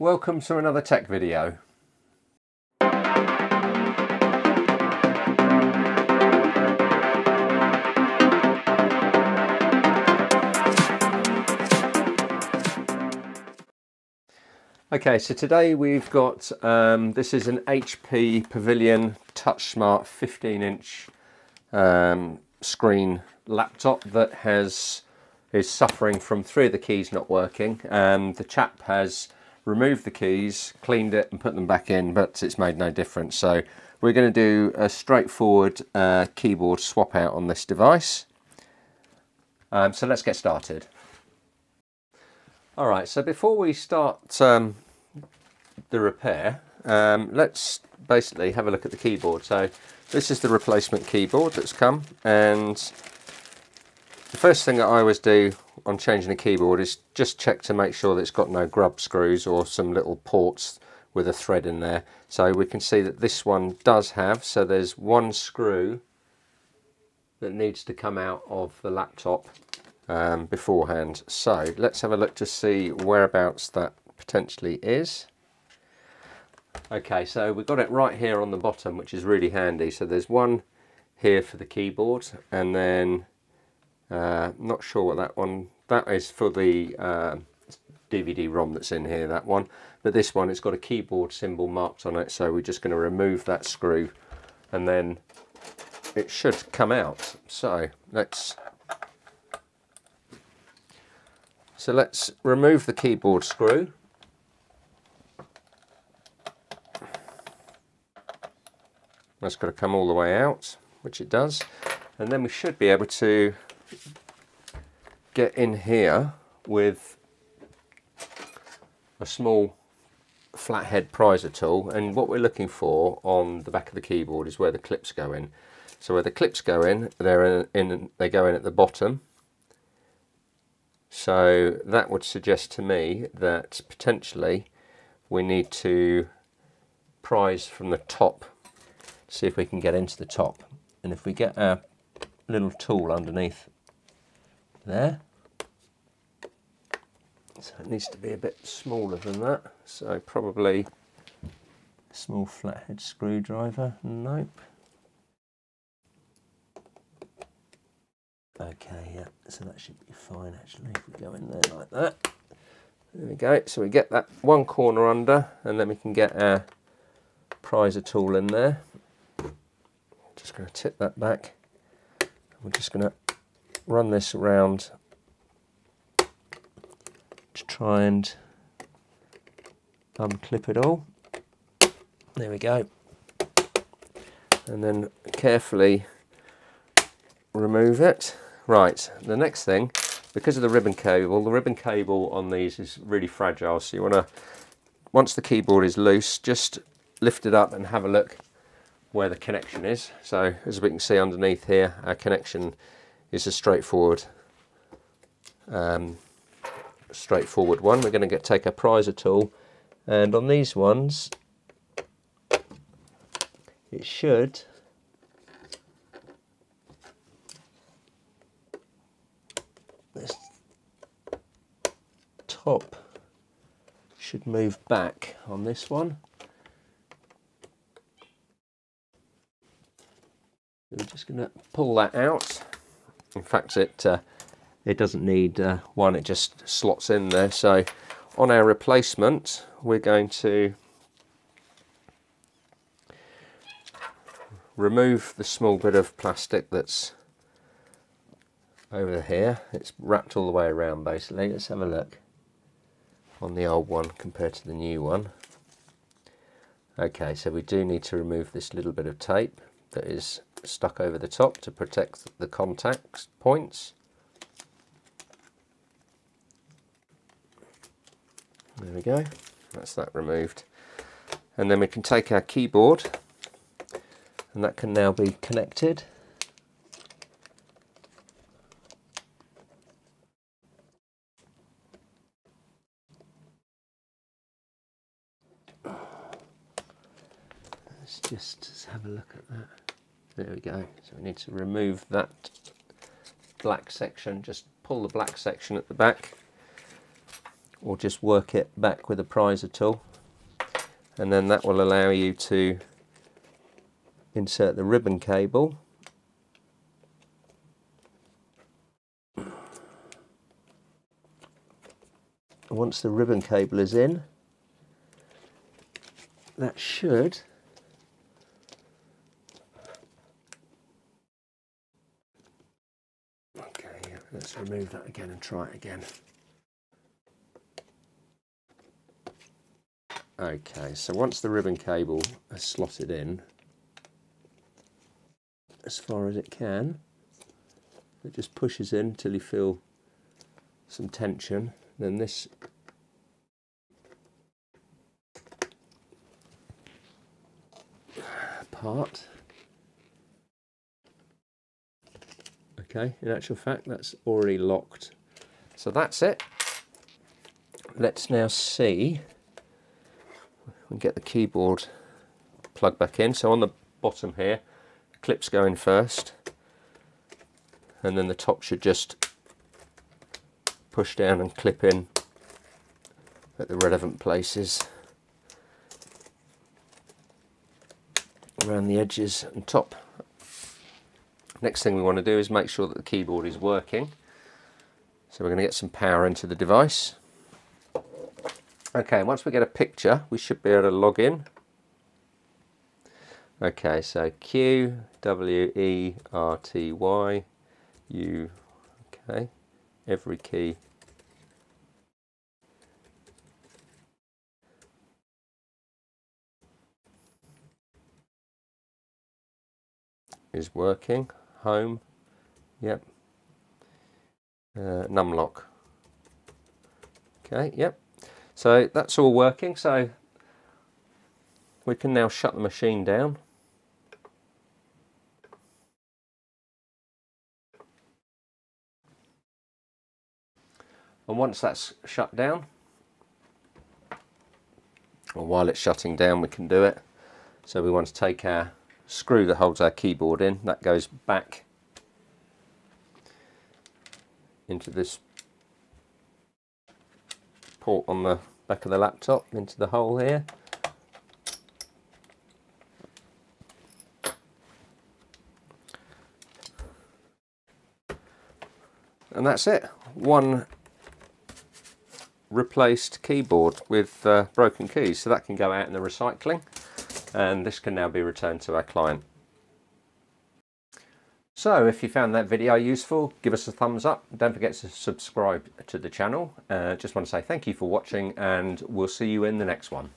Welcome to another tech video. Okay, so today we've got, um, this is an HP Pavilion TouchSmart 15 inch um, screen laptop that has is suffering from three of the keys not working. Um, the chap has removed the keys, cleaned it and put them back in, but it's made no difference. So we're going to do a straightforward uh, keyboard swap out on this device. Um, so let's get started. All right, so before we start um, the repair, um, let's basically have a look at the keyboard. So this is the replacement keyboard that's come and the first thing that I always do on changing a keyboard is just check to make sure that it's got no grub screws or some little ports with a thread in there. So we can see that this one does have, so there's one screw that needs to come out of the laptop um, beforehand. So let's have a look to see whereabouts that potentially is. Okay, so we've got it right here on the bottom, which is really handy. So there's one here for the keyboard, and then uh, not sure what that one, that is for the uh, DVD-ROM that's in here, that one. But this one, it's got a keyboard symbol marked on it, so we're just going to remove that screw, and then it should come out. So let's So let's remove the keyboard screw. That's got to come all the way out, which it does. And then we should be able to get in here with a small flathead prizer tool and what we're looking for on the back of the keyboard is where the clips go in. So where the clips go in, they're in, in they go in at the bottom so that would suggest to me that potentially we need to prise from the top, see if we can get into the top. And if we get our little tool underneath there, so it needs to be a bit smaller than that. So probably a small flathead screwdriver, nope. Okay, yeah, so that should be fine actually if we go in there like that. There we go, so we get that one corner under and then we can get our prizer tool in there. Just going to tip that back. We're just going to run this around to try and unclip it all. There we go. And then carefully remove it. Right, the next thing, because of the ribbon cable, the ribbon cable on these is really fragile, so you want to, once the keyboard is loose, just lift it up and have a look where the connection is. So as we can see underneath here, our connection is a straightforward um, straightforward one. We're going to get take a prizer tool and on these ones it should this top should move back on this one. We're just going to pull that out. In fact, it uh, it doesn't need uh, one; it just slots in there. So, on our replacement, we're going to remove the small bit of plastic that's over here. It's wrapped all the way around, basically. Let's have a look on the old one compared to the new one. Okay, so we do need to remove this little bit of tape that is stuck over the top to protect the contact points. There we go, that's that removed. And then we can take our keyboard and that can now be connected Let's just have a look at that. There we go. So we need to remove that black section. Just pull the black section at the back or just work it back with a prizer tool. And then that will allow you to insert the ribbon cable. Once the ribbon cable is in that should okay let's remove that again and try it again okay so once the ribbon cable is slotted in as far as it can it just pushes in till you feel some tension. Then this part okay in actual fact that's already locked. So that's it. Let's now see we get the keyboard plug back in so on the bottom here clips go in first and then the top should just push down and clip in at the relevant places around the edges and top. Next thing we want to do is make sure that the keyboard is working. So we're going to get some power into the device. Okay, once we get a picture, we should be able to log in. Okay, so Q, W, E, R, T, Y, U, okay, every key is working. Home, yep. Uh, numlock. Okay, yep. So that's all working. So we can now shut the machine down. And once that's shut down, or while it's shutting down, we can do it. So we want to take our screw that holds our keyboard in. That goes back into this port on the back of the laptop, into the hole here. And that's it. One replaced keyboard with uh, broken keys. So that can go out in the recycling and this can now be returned to our client. So if you found that video useful, give us a thumbs up. Don't forget to subscribe to the channel. Uh, just want to say thank you for watching and we'll see you in the next one.